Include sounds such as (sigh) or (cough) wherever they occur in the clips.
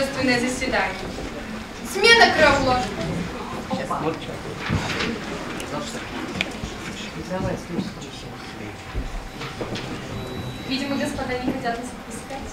торжественное заседание. Смена караула. Видимо, господа не хотят нас отпускать.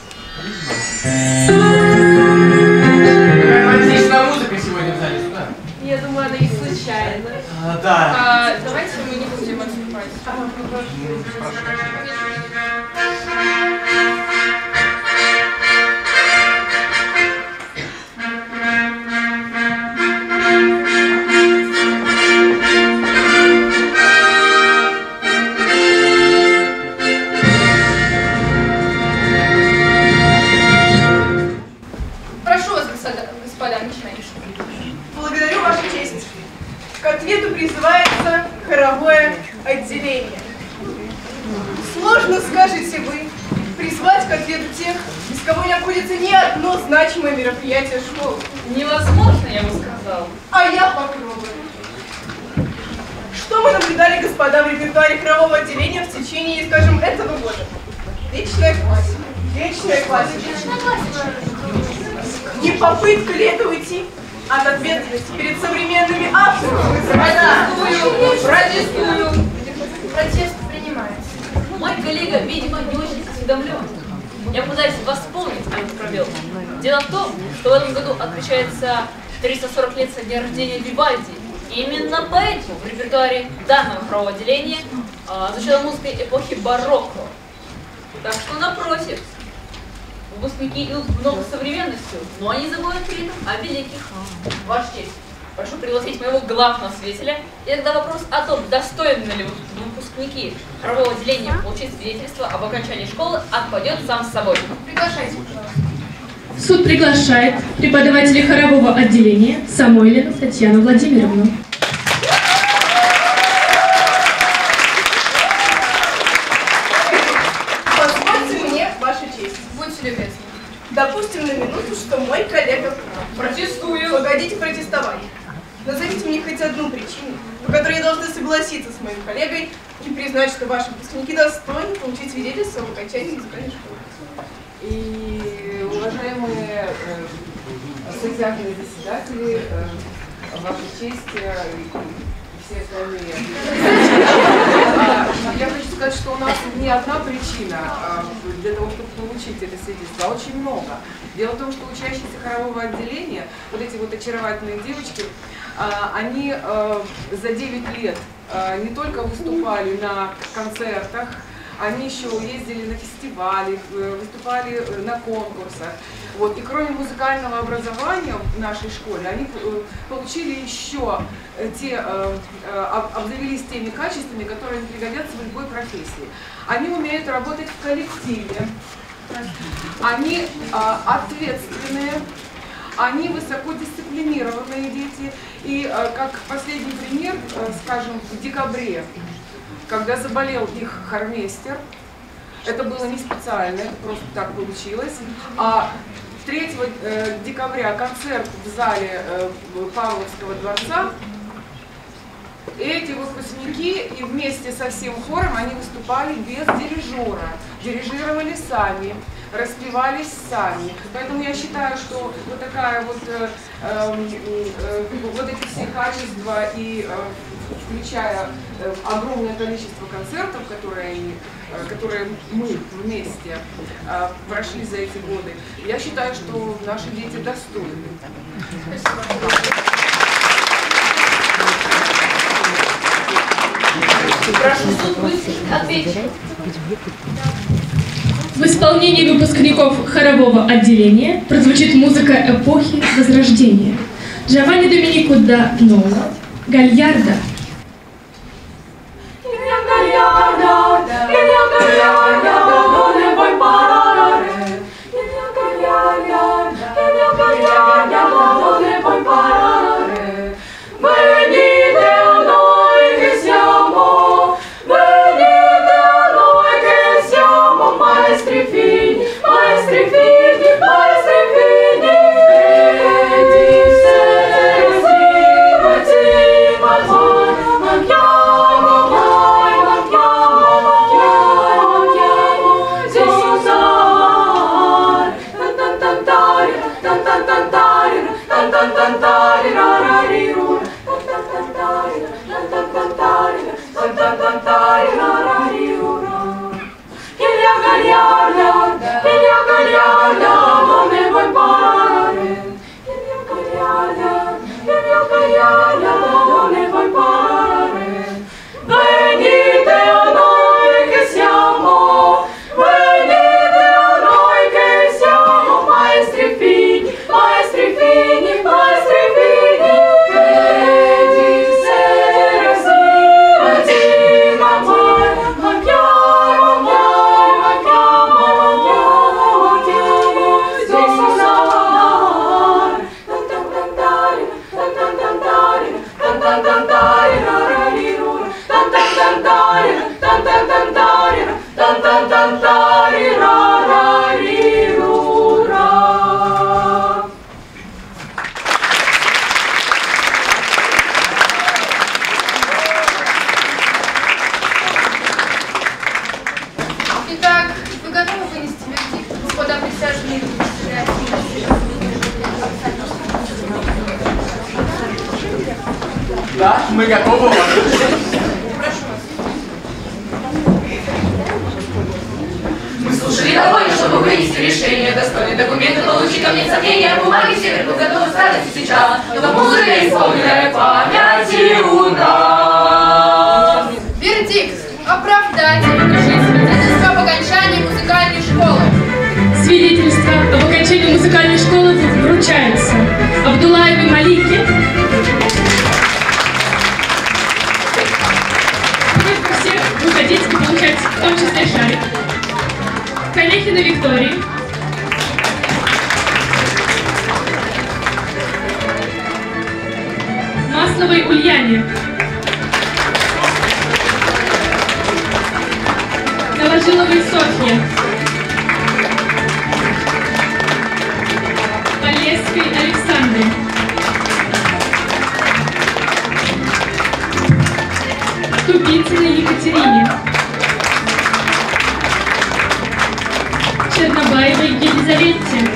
Обходится ни одно значимое мероприятие школы. Невозможно, я бы сказал. А я попробую. Что мы наблюдали, господа, в репертуаре хорового отделения в течение, скажем, этого года? Вечная классика. Вечная классика. Не попытка ли это уйти от ответственности перед современными авторами? Протестую! Протестую! Протест принимается. Мой коллега, видимо, не очень осведомлен. Я пытаюсь восполнить этот пробел. Дело в том, что в этом году отмечается 340 лет со дня рождения Вивальди. Именно поэтому в репертуаре данного хорового отделения а, звучала музыка эпохи барокко. Так что напротив, выпускники идут с современностью, но они забывают при этом о великих. Ваша честь, прошу пригласить моего главного свидетеля. И тогда вопрос о том, достойны ли выпускники хорового отделения получить свидетельство об окончании школы, отпадет сам с собой. Приглашайте, пожалуйста. Суд приглашает преподавателя хорового отделения Самойлину Татьяну Владимировну. Позвольте мне, Ваша честь. Будьте любезны. Допустим на минуту, что мой коллега прав. Протестую! Согласиться с моим коллегой и признать, что ваши выпускники достойны получить свидетельство об окончании музыкальной школы. И уважаемые э, ассоциативные заседатели, э, Ваша честь э, все остальные. А, (laughs) Я хочу сказать, что у нас не одна причина а, для того, чтобы получить это свидетельство, а очень много. Дело в том, что учащиеся хорового отделения, вот эти вот очаровательные девочки, а, они э, за 9 лет не только выступали на концертах, они еще ездили на фестивали, э, выступали э, на конкурсах. Вот. И кроме музыкального образования в нашей школе, они э, получили еще те, об- обзавелись теми качествами, которые пригодятся в любой профессии. Они умеют работать в коллективе, они а, ответственные, они высокодисциплинированные дети. И как последний пример, скажем, в декабре, когда заболел их хормейстер, это было не специально, это просто так получилось. А 3 э, декабря концерт в зале э, Павловского дворца. Эти выпускники и вместе со всем хором они выступали без дирижера, дирижировали сами, распевались сами. Поэтому я считаю, что вот такая вот, э, эм, э, вот эти все качества и э, включая э, огромное количество концертов, которые, они, э, которые мы вместе э, прошли за эти годы, я считаю, что наши дети достойны. Прошу. В исполнении выпускников хорового отделения прозвучит музыка эпохи Возрождения. Джованни Доминико да Нола, Гальярда. Мы готовы. Мы слушали довольно, чтобы вынести решение, достойные документы, получить ко мне сомнения, бумаги все вернут, готовы страдать сейчас, но музыка исполненная памяти у нас. Вердикт. Оправдать. Свидетельство об окончании музыкальной школы. Свидетельство об окончании музыкальной Конехина Виктории. Масловой Ульяне. Новожиловой Софье. Полесской Александре. Тупицыной Екатерине. Чернобаевой Елизавете.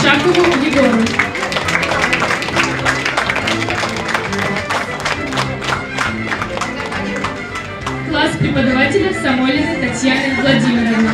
Шакову Егору. Класс преподавателя Самойлиной Татьяны Владимировны.